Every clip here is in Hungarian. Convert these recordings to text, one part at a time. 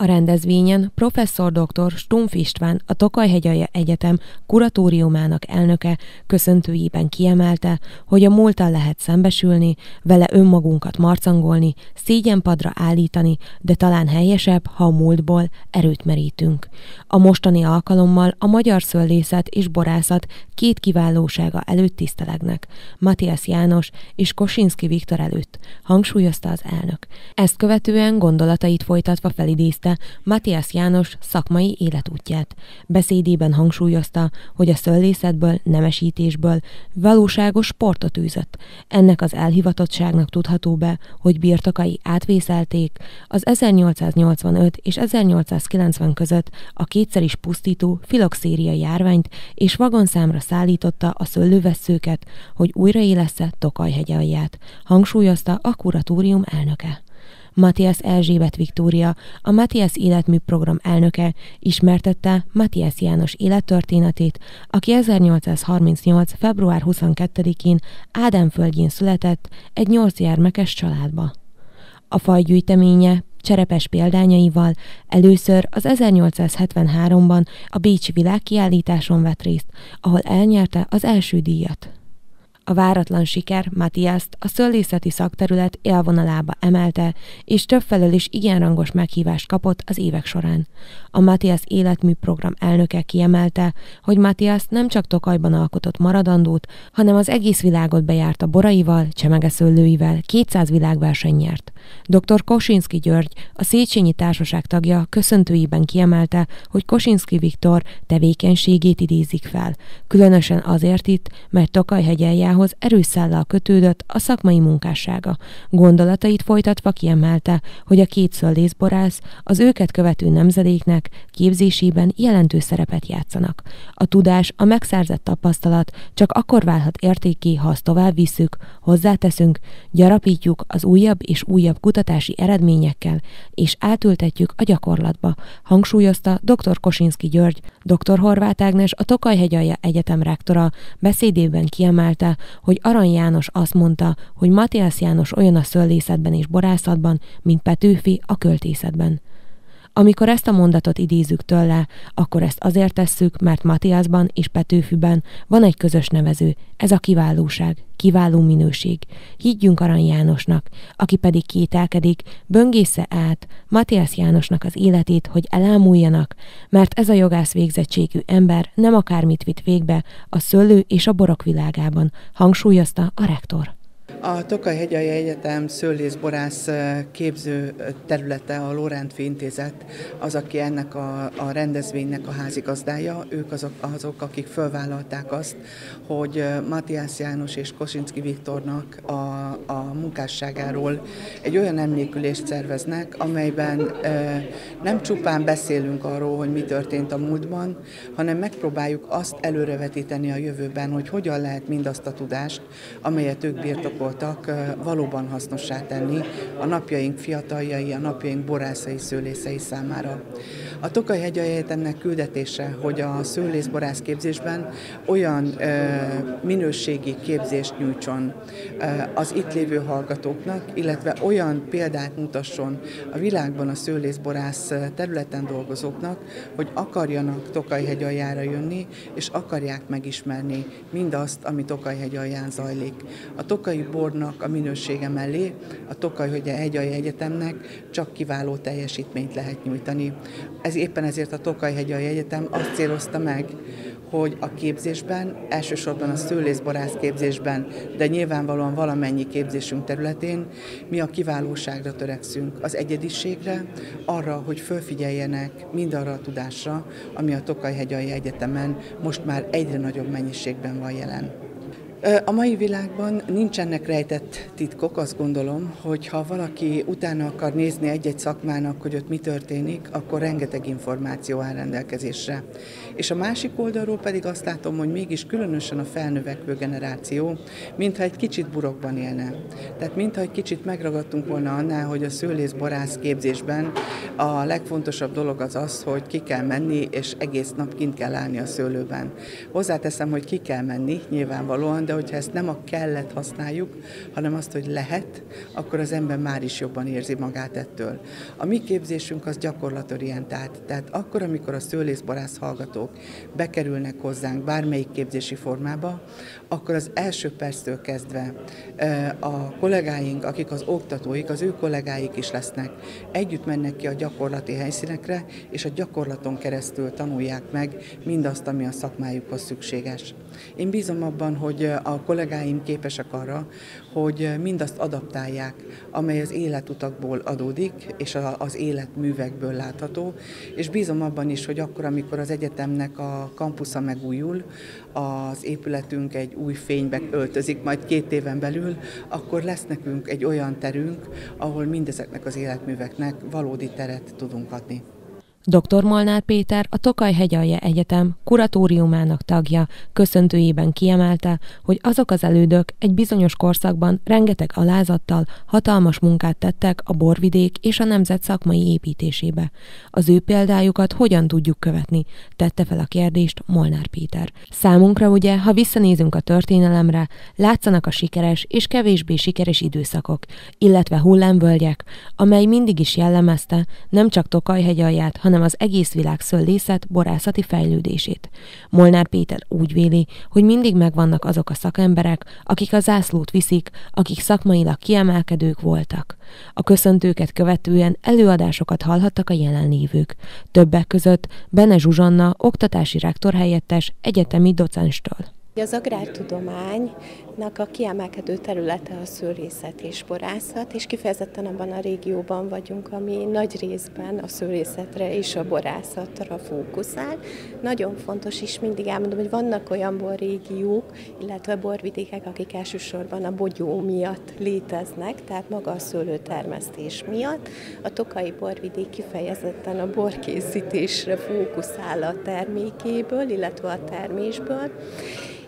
A rendezvényen professzor dr. Stumpf István, a Tokajhegyalja Egyetem kuratóriumának elnöke köszöntőjében kiemelte, hogy a múltal lehet szembesülni, vele önmagunkat marcangolni, szégyenpadra állítani, de talán helyesebb, ha a múltból erőt merítünk. A mostani alkalommal a magyar szöllészet és borászat két kiválósága előtt tisztelegnek, Matthias János és Kosinski Viktor előtt, hangsúlyozta az elnök. Ezt követően gondolatait folytatva felidézte megélte Matthias János szakmai életútját. Beszédében hangsúlyozta, hogy a szöllészetből, nemesítésből valóságos sportot űzött. Ennek az elhivatottságnak tudható be, hogy birtokai átvészelték az 1885 és 1890 között a kétszer is pusztító filoxéria járványt, és vagonszámra szállította a szőlővesszőket, hogy újraélessze Tokaj alját, hangsúlyozta a kuratórium elnöke. Matthias Erzsébet Viktória, a Matthias Életmű Program elnöke ismertette Matthias János élettörténetét, aki 1838. február 22-én Ádámföldjén született egy nyolc gyermekes családba. A fajgyűjteménye cserepes példányaival először az 1873-ban a Bécsi világkiállításon vett részt, ahol elnyerte az első díjat. A váratlan siker Matthiaszt a szöllészeti szakterület élvonalába emelte, és többfelől is igen rangos meghívást kapott az évek során. A Matthias életmű program elnöke kiemelte, hogy Matthias nem csak Tokajban alkotott maradandót, hanem az egész világot bejárta boraival, csemegeszőlőivel, 200 világverseny nyert. Dr. Kosinski György, a Széchenyi Társaság tagja köszöntőiben kiemelte, hogy Kosinski Viktor tevékenységét idézik fel, különösen azért itt, mert Tokaj hegyeljához munkájához erőszállal kötődött a szakmai munkássága. Gondolatait folytatva kiemelte, hogy a két szöldészborász az őket követő nemzedéknek képzésében jelentős szerepet játszanak. A tudás, a megszerzett tapasztalat csak akkor válhat értéké, ha azt tovább visszük, hozzáteszünk, gyarapítjuk az újabb és újabb kutatási eredményekkel, és átültetjük a gyakorlatba, hangsúlyozta dr. Kosinski György, dr. Horváth Ágnes, a Tokajhegyalja Egyetem rektora beszédében kiemelte, hogy Arany János azt mondta, hogy Matthias János olyan a szöllészetben és borászatban, mint Petőfi a költészetben. Amikor ezt a mondatot idézzük tőle, akkor ezt azért tesszük, mert Matthiasban és Petőfiben van egy közös nevező, ez a kiválóság, kiváló minőség. Higgyünk Arany Jánosnak, aki pedig kételkedik, böngésze át Matthias Jánosnak az életét, hogy elámuljanak, mert ez a jogász végzettségű ember nem akármit vitt végbe a szőlő és a borok világában, hangsúlyozta a rektor. A Tokaj-hegyai Egyetem szőlészborász képző területe, a Lórántfi Intézet az, aki ennek a, a rendezvénynek a házigazdája. Ők azok, azok, akik fölvállalták azt, hogy Matthias János és Kosinski Viktornak a, a munkásságáról egy olyan emlékülést szerveznek, amelyben e, nem csupán beszélünk arról, hogy mi történt a múltban, hanem megpróbáljuk azt előrevetíteni a jövőben, hogy hogyan lehet mindazt a tudást, amelyet ők birtokol voltak valóban hasznossá tenni a napjaink fiataljai, a napjaink borászai, szőlészei számára. A Tokaj Hegy Egyetemnek küldetése, hogy a szőlészborász képzésben olyan minőségi képzést nyújtson az itt lévő hallgatóknak, illetve olyan példát mutasson a világban a szőlészborász területen dolgozóknak, hogy akarjanak Tokaj-hegy aljára jönni, és akarják megismerni mindazt, ami Tokaj-hegy alján zajlik. A Tokai bornak a minősége mellé a Tokaj Hegyai Egyetemnek csak kiváló teljesítményt lehet nyújtani. Ez éppen ezért a Tokaj Hegyai Egyetem azt célozta meg, hogy a képzésben, elsősorban a szőlészborász képzésben, de nyilvánvalóan valamennyi képzésünk területén mi a kiválóságra törekszünk, az egyediségre, arra, hogy fölfigyeljenek mindarra a tudásra, ami a Tokaj-hegyai Egyetemen most már egyre nagyobb mennyiségben van jelen. A mai világban nincsenek rejtett titkok, azt gondolom, hogy ha valaki utána akar nézni egy-egy szakmának, hogy ott mi történik, akkor rengeteg információ áll rendelkezésre. És a másik oldalról pedig azt látom, hogy mégis különösen a felnövekvő generáció, mintha egy kicsit burokban élne. Tehát mintha egy kicsit megragadtunk volna annál, hogy a szőlész-borász képzésben a legfontosabb dolog az az, hogy ki kell menni, és egész nap kint kell állni a szőlőben. Hozzáteszem, hogy ki kell menni, nyilvánvalóan, de hogyha ezt nem a kellett használjuk, hanem azt, hogy lehet, akkor az ember már is jobban érzi magát ettől. A mi képzésünk az gyakorlatorientált, tehát akkor, amikor a szőlészborász hallgatók bekerülnek hozzánk bármelyik képzési formába, akkor az első perctől kezdve a kollégáink, akik az oktatóik, az ő kollégáik is lesznek, együtt mennek ki a gyakorlati helyszínekre, és a gyakorlaton keresztül tanulják meg mindazt, ami a szakmájukhoz szükséges. Én bízom abban, hogy a kollégáim képesek arra, hogy mindazt adaptálják, amely az életutakból adódik, és az életművekből látható, és bízom abban is, hogy akkor, amikor az egyetemnek a kampusza megújul, az épületünk egy új fénybe öltözik majd két éven belül, akkor lesz nekünk egy olyan terünk, ahol mindezeknek az életműveknek valódi teret tudunk adni. Dr. Molnár Péter, a Tokaj Hegyalja Egyetem kuratóriumának tagja köszöntőjében kiemelte, hogy azok az elődök egy bizonyos korszakban rengeteg alázattal hatalmas munkát tettek a borvidék és a nemzet szakmai építésébe. Az ő példájukat hogyan tudjuk követni? Tette fel a kérdést Molnár Péter. Számunkra ugye, ha visszanézünk a történelemre, látszanak a sikeres és kevésbé sikeres időszakok, illetve hullámvölgyek, amely mindig is jellemezte nem csak Tokaj hegyalját, hanem az egész világ szöllészet borászati fejlődését. Molnár Péter úgy véli, hogy mindig megvannak azok a szakemberek, akik a zászlót viszik, akik szakmailag kiemelkedők voltak. A köszöntőket követően előadásokat hallhattak a jelenlévők. Többek között Bene Zsuzsanna, oktatási rektor helyettes egyetemi docenstől. Az agrártudománynak a kiemelkedő területe a szőlészet és borászat, és kifejezetten abban a régióban vagyunk, ami nagy részben a szőlészetre és a borászatra fókuszál. Nagyon fontos is, mindig elmondom, hogy vannak olyan borrégiók, illetve borvidékek, akik elsősorban a bogyó miatt léteznek, tehát maga a szőlőtermesztés miatt. A tokai borvidék kifejezetten a borkészítésre fókuszál a termékéből, illetve a termésből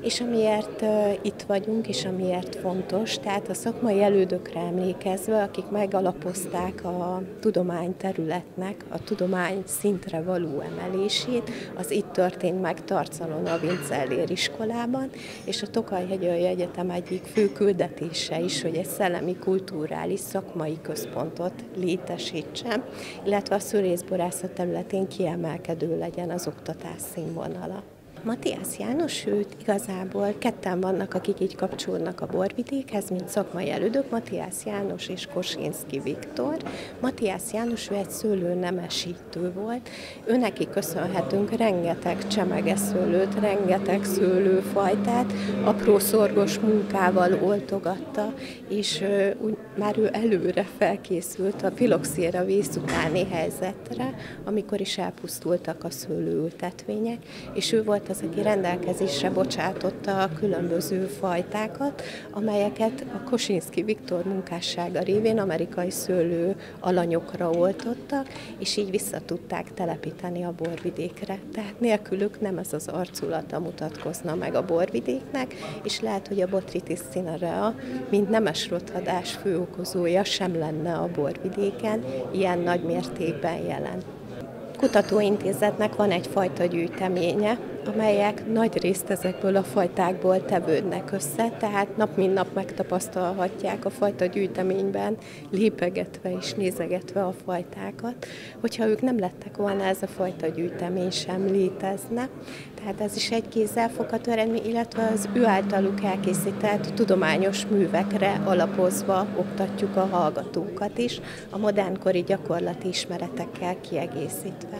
és amiért itt vagyunk, és amiért fontos, tehát a szakmai elődökre emlékezve, akik megalapozták a tudományterületnek, a tudomány szintre való emelését, az itt történt meg Tarcalon a Vincellér iskolában, és a Tokaj-hegyői Egyetem egyik fő küldetése is, hogy egy szellemi kulturális szakmai központot létesítsen, illetve a szülészborászat területén kiemelkedő legyen az oktatás színvonala. Matthias János, őt igazából ketten vannak, akik így kapcsolódnak a borvidékhez, mint szakmai elődök, Matthias János és Kosinski Viktor. Matthias János, ő egy szőlőnemesítő volt, ő neki köszönhetünk rengeteg csemegeszőlőt, rengeteg szőlőfajtát, apró szorgos munkával oltogatta, és úgy, már ő előre felkészült a filoxéra víz utáni helyzetre, amikor is elpusztultak a szőlőültetvények, és ő volt az, aki rendelkezésre bocsátotta a különböző fajtákat, amelyeket a Kosinski Viktor munkássága révén amerikai szőlő alanyokra oltottak, és így vissza tudták telepíteni a borvidékre. Tehát nélkülük nem ez az arculata mutatkozna meg a borvidéknek, és lehet, hogy a Botrytis cinerea, mint nemes rothadás főokozója sem lenne a borvidéken ilyen nagy mértékben jelen kutatóintézetnek van egyfajta gyűjteménye, amelyek nagy részt ezekből a fajtákból tevődnek össze, tehát nap mint nap megtapasztalhatják a fajta gyűjteményben, lépegetve és nézegetve a fajtákat. Hogyha ők nem lettek volna, ez a fajta gyűjtemény sem létezne. Tehát ez is egy kézzelfogható eredmény, illetve az ő általuk elkészített tudományos művekre alapozva oktatjuk a hallgatókat is, a modernkori gyakorlati ismeretekkel kiegészítve.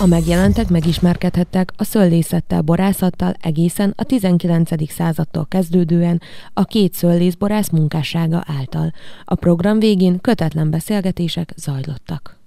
A megjelentek megismerkedhettek a szöllészettel, borászattal egészen a 19. századtól kezdődően a két szöllészborász munkássága által. A program végén kötetlen beszélgetések zajlottak.